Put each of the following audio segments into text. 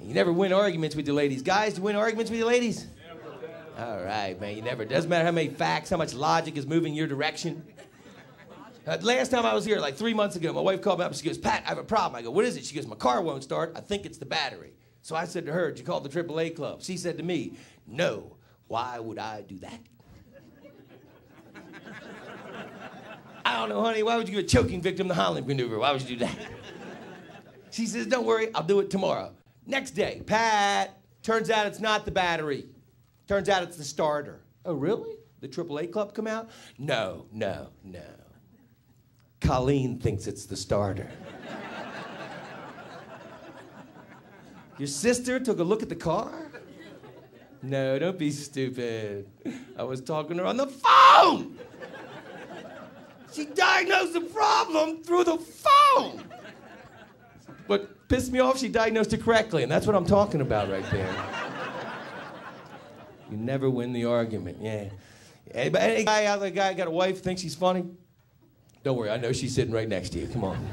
You never win arguments with your ladies. Guys, you win arguments with your ladies? All right, man. You never. Doesn't matter how many facts, how much logic is moving your direction. Uh, last time I was here, like three months ago, my wife called me up she goes, Pat, I have a problem. I go, what is it? She goes, my car won't start. I think it's the battery. So I said to her, did you call the AAA club? She said to me, no. Why would I do that? I don't know, honey. Why would you give a choking victim the Heimlich maneuver? Why would you do that? She says, don't worry, I'll do it tomorrow. Next day, Pat, turns out it's not the battery. Turns out it's the starter. Oh, really? The AAA club come out? No, no, no. Colleen thinks it's the starter. Your sister took a look at the car? No, don't be stupid. I was talking to her on the phone. She diagnosed the problem through the phone. What pissed me off, she diagnosed it correctly, and that's what I'm talking about right there. You never win the argument, yeah. Any, any guy out guy got a wife, thinks he's funny? Don't worry, I know she's sitting right next to you. Come on.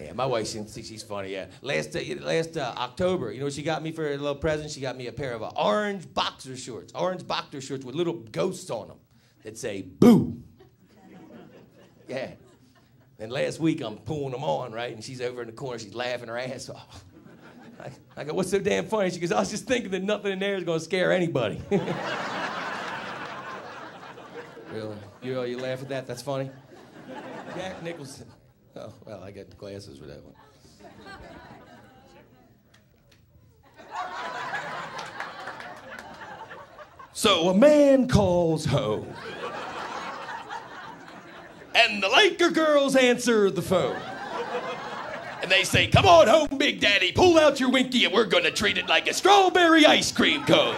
Yeah, my wife thinks she's funny. Yeah, last uh, last uh, October, you know what she got me for a little present? She got me a pair of uh, orange boxer shorts, orange boxer shorts with little ghosts on them that say "Boo." Yeah. And last week I'm pulling them on, right? And she's over in the corner, she's laughing her ass off. I, I go, what's so damn funny? She goes, I was just thinking that nothing in there is gonna scare anybody. really? You, you laugh at that? That's funny? Jack Nicholson. Oh, well, I got glasses for that one. So a man calls home. And the Laker girls answer the phone. And they say, Come on home, Big Daddy, pull out your winky and we're gonna treat it like a strawberry ice cream cone.